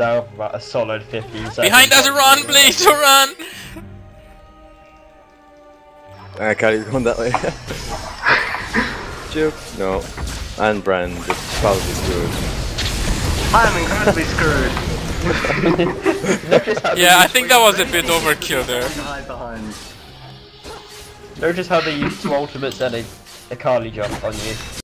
out about a solid 15 seconds. Behind us, run, please, run! Uh, Kylie's going that way. Juke? No. And Bran just probably screwed. I'm incredibly screwed. Yeah, I think that was a bit overkill there. Behind. notice how they use two ultimates and a, a Carly jump on you.